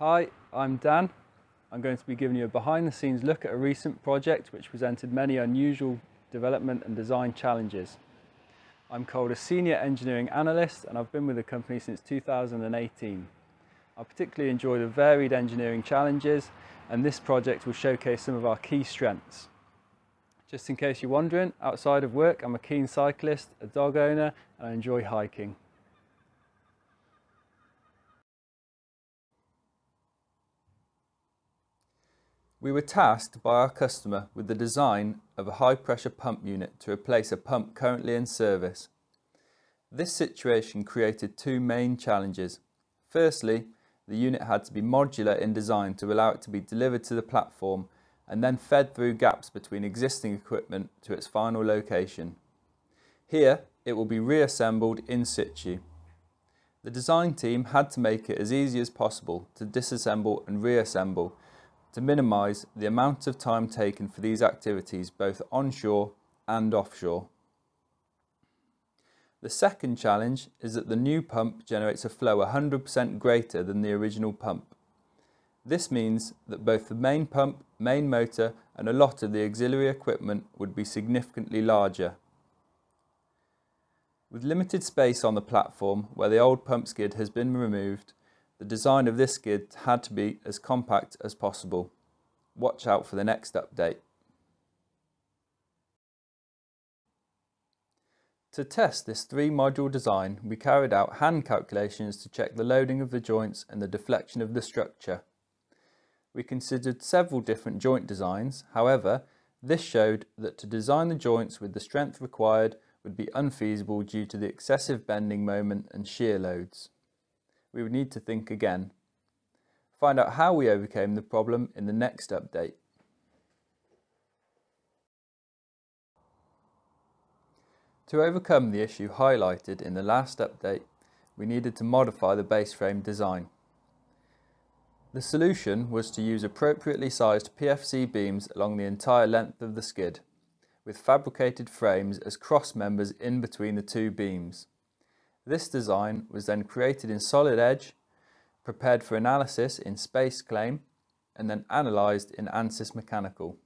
Hi, I'm Dan. I'm going to be giving you a behind the scenes look at a recent project which presented many unusual development and design challenges. I'm called a Senior Engineering Analyst and I've been with the company since 2018. I particularly enjoy the varied engineering challenges and this project will showcase some of our key strengths. Just in case you're wondering, outside of work I'm a keen cyclist, a dog owner and I enjoy hiking. We were tasked by our customer with the design of a high pressure pump unit to replace a pump currently in service. This situation created two main challenges. Firstly, the unit had to be modular in design to allow it to be delivered to the platform and then fed through gaps between existing equipment to its final location. Here, it will be reassembled in situ. The design team had to make it as easy as possible to disassemble and reassemble to minimise the amount of time taken for these activities both onshore and offshore. The second challenge is that the new pump generates a flow 100% greater than the original pump. This means that both the main pump, main motor and a lot of the auxiliary equipment would be significantly larger. With limited space on the platform where the old pump skid has been removed, the design of this skid had to be as compact as possible. Watch out for the next update. To test this three module design, we carried out hand calculations to check the loading of the joints and the deflection of the structure. We considered several different joint designs, however, this showed that to design the joints with the strength required would be unfeasible due to the excessive bending moment and shear loads we would need to think again. Find out how we overcame the problem in the next update. To overcome the issue highlighted in the last update, we needed to modify the base frame design. The solution was to use appropriately sized PFC beams along the entire length of the skid, with fabricated frames as cross members in between the two beams. This design was then created in Solid Edge, prepared for analysis in SpaceClaim, and then analysed in ANSYS Mechanical.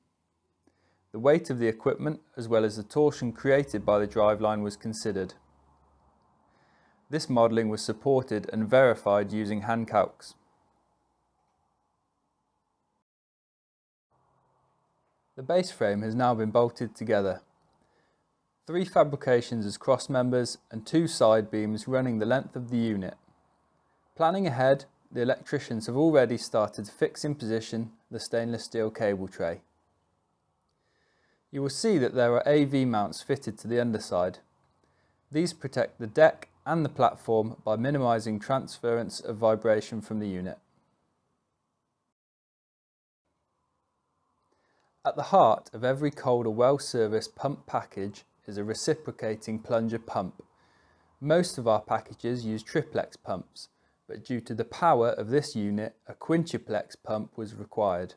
The weight of the equipment as well as the torsion created by the driveline was considered. This modelling was supported and verified using hand calcs. The base frame has now been bolted together three fabrications as cross members and two side beams running the length of the unit. Planning ahead, the electricians have already started to fix in position the stainless steel cable tray. You will see that there are AV mounts fitted to the underside. These protect the deck and the platform by minimising transference of vibration from the unit. At the heart of every Calder well-serviced pump package is a reciprocating plunger pump. Most of our packages use triplex pumps, but due to the power of this unit, a quintuplex pump was required.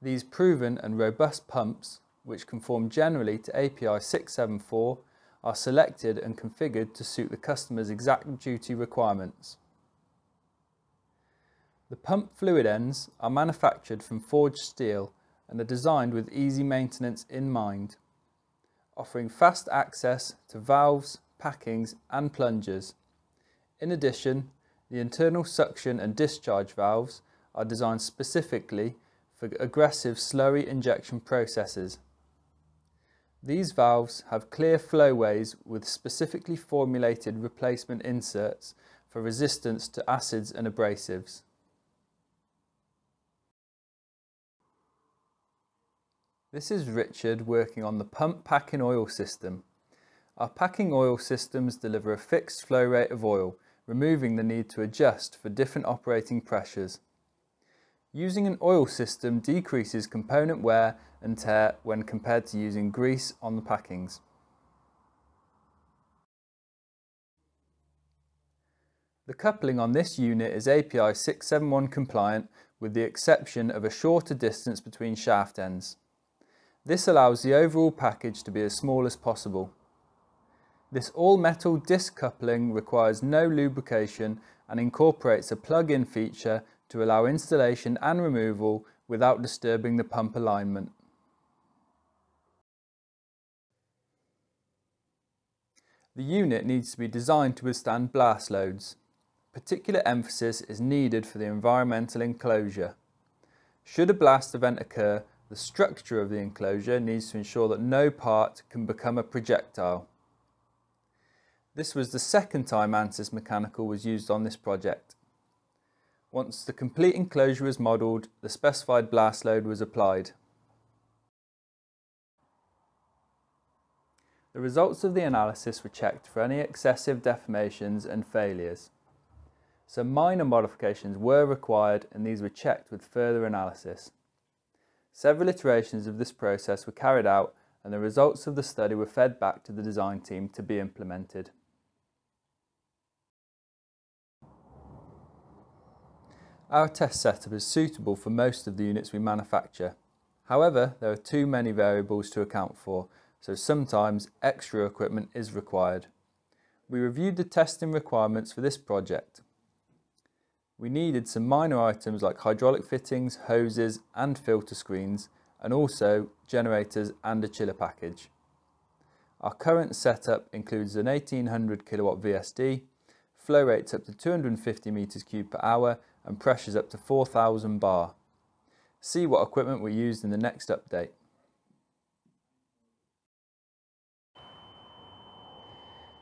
These proven and robust pumps, which conform generally to API 674, are selected and configured to suit the customer's exact duty requirements. The pump fluid ends are manufactured from forged steel and are designed with easy maintenance in mind offering fast access to valves, packings and plungers. In addition, the internal suction and discharge valves are designed specifically for aggressive slurry injection processes. These valves have clear flowways with specifically formulated replacement inserts for resistance to acids and abrasives. This is Richard working on the pump packing oil system. Our packing oil systems deliver a fixed flow rate of oil, removing the need to adjust for different operating pressures. Using an oil system decreases component wear and tear when compared to using grease on the packings. The coupling on this unit is API 671 compliant with the exception of a shorter distance between shaft ends. This allows the overall package to be as small as possible. This all-metal disc coupling requires no lubrication and incorporates a plug-in feature to allow installation and removal without disturbing the pump alignment. The unit needs to be designed to withstand blast loads. Particular emphasis is needed for the environmental enclosure. Should a blast event occur, the structure of the enclosure needs to ensure that no part can become a projectile. This was the second time ANSYS Mechanical was used on this project. Once the complete enclosure was modelled, the specified blast load was applied. The results of the analysis were checked for any excessive deformations and failures. Some minor modifications were required and these were checked with further analysis. Several iterations of this process were carried out and the results of the study were fed back to the design team to be implemented. Our test setup is suitable for most of the units we manufacture. However, there are too many variables to account for, so sometimes extra equipment is required. We reviewed the testing requirements for this project. We needed some minor items like hydraulic fittings, hoses and filter screens, and also generators and a chiller package. Our current setup includes an 1800 kilowatt VSD, flow rates up to 250 meters cubed per hour and pressures up to 4000 bar. See what equipment we used in the next update.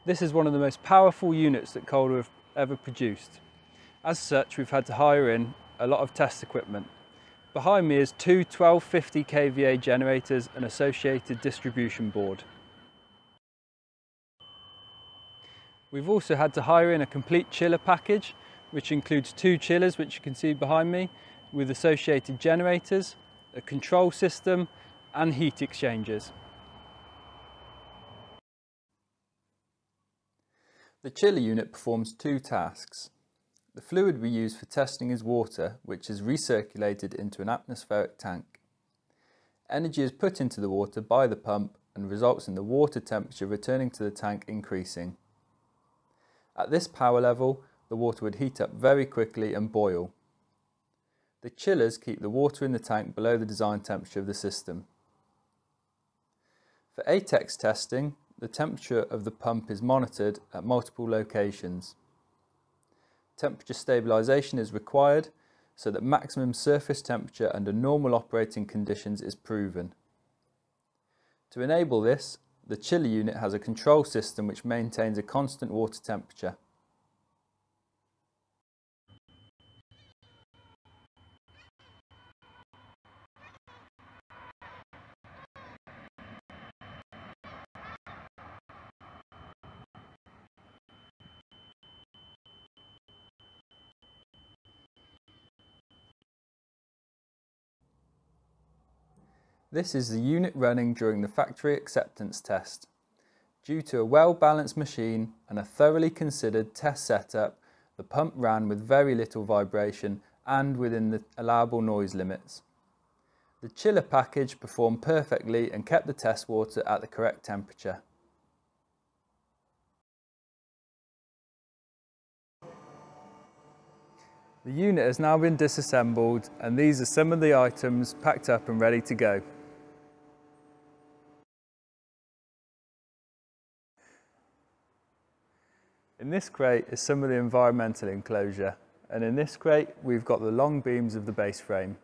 This is one of the most powerful units that Calder have ever produced. As such, we've had to hire in a lot of test equipment. Behind me is two 1250 kVA generators and associated distribution board. We've also had to hire in a complete chiller package which includes two chillers, which you can see behind me, with associated generators, a control system and heat exchangers. The chiller unit performs two tasks. The fluid we use for testing is water, which is recirculated into an atmospheric tank. Energy is put into the water by the pump and results in the water temperature returning to the tank increasing. At this power level, the water would heat up very quickly and boil. The chillers keep the water in the tank below the design temperature of the system. For ATEX testing, the temperature of the pump is monitored at multiple locations. Temperature stabilisation is required so that maximum surface temperature under normal operating conditions is proven. To enable this, the chiller unit has a control system which maintains a constant water temperature. This is the unit running during the factory acceptance test. Due to a well-balanced machine and a thoroughly considered test setup, the pump ran with very little vibration and within the allowable noise limits. The chiller package performed perfectly and kept the test water at the correct temperature. The unit has now been disassembled and these are some of the items packed up and ready to go. In this crate is some of the environmental enclosure and in this crate we've got the long beams of the base frame.